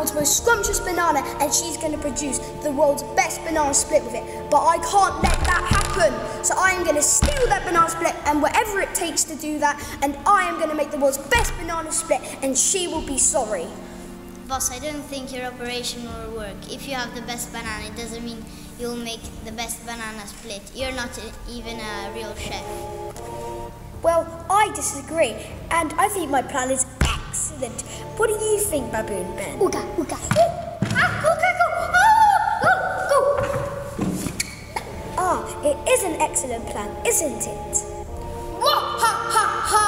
world's most scrumptious banana and she's going to produce the world's best banana split with it. But I can't let that happen. So I am going to steal that banana split and whatever it takes to do that, and I am going to make the world's best banana split and she will be sorry. Boss, I don't think your operation will work. If you have the best banana, it doesn't mean you'll make the best banana split. You're not even a real chef. Well, I disagree, and I think my plan is excellent. What do you think, Baboon Ben? Ooga, ooga. Ah, go, go, go! Ah, go! Ah, it is an excellent plan, isn't it? Wah, ha, ha, ha!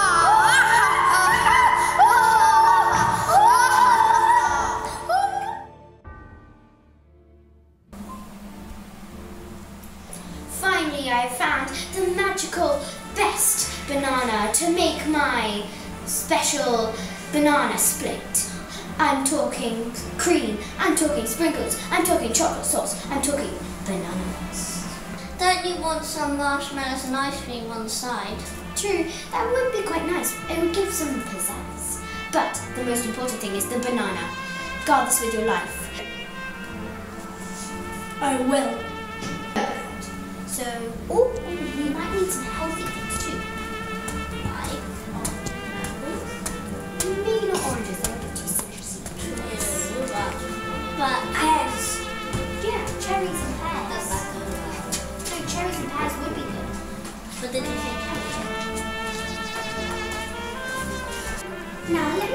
Finally, I found the magical best banana to make my special banana split. I'm talking cream, I'm talking sprinkles, I'm talking chocolate sauce, I'm talking bananas. Don't you want some marshmallows and ice cream on the side? True, that would be quite nice. It would give some pizzazz. But the most important thing is the banana. Guard this with your life. I will. So, oh, we might need some healthy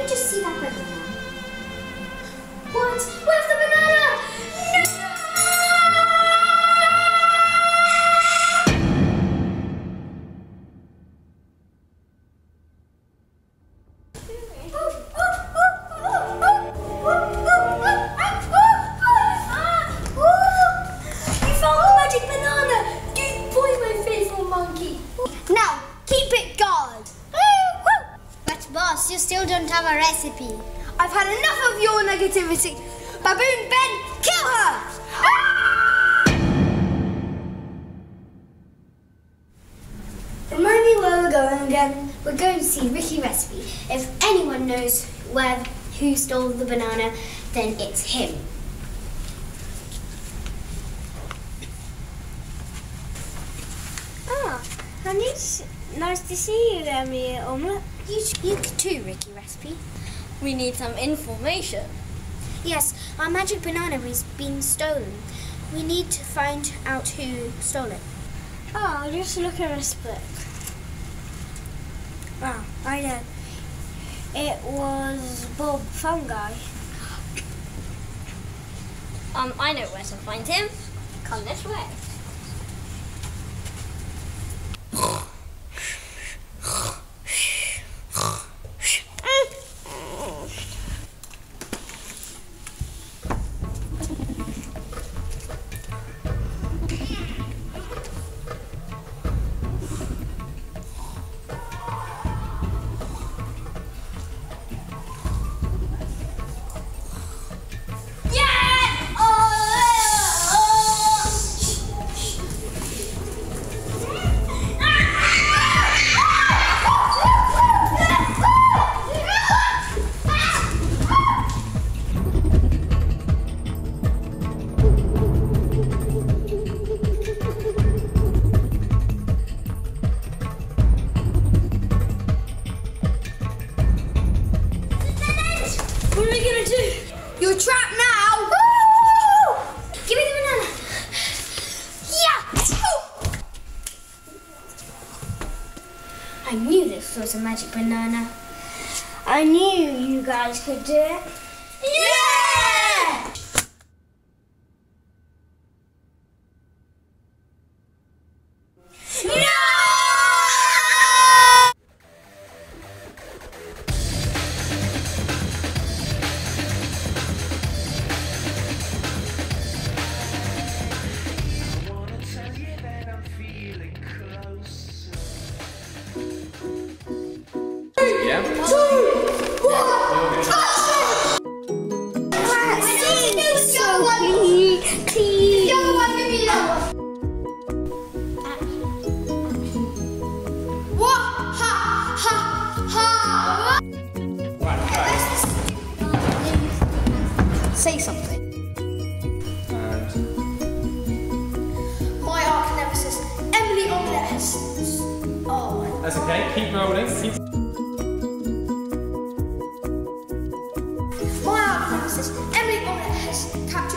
Just see that recipe. I've had enough of your negativity. Baboon Ben, kill her! Remind me where we're going again. We're going to see Ricky Recipe. If anyone knows where who stole the banana, then it's him. Ah, honey, nice to see you, Emmy Omelette. You, you too, Ricky Recipe. We need some information. Yes, our magic banana is being stolen. We need to find out who stole it. Oh, just look at this book. Ah, I know. It was Bob Fungi. Um, I know where to find him. Come this way. Trapped now! Give me the banana. Yeah! I knew this was a magic banana. I knew you guys could do it. Yeah! clean. Say something. And My arch-nemesis, Emily Oh. That's okay, keep rolling. Keep My arch-nemesis, Emily captured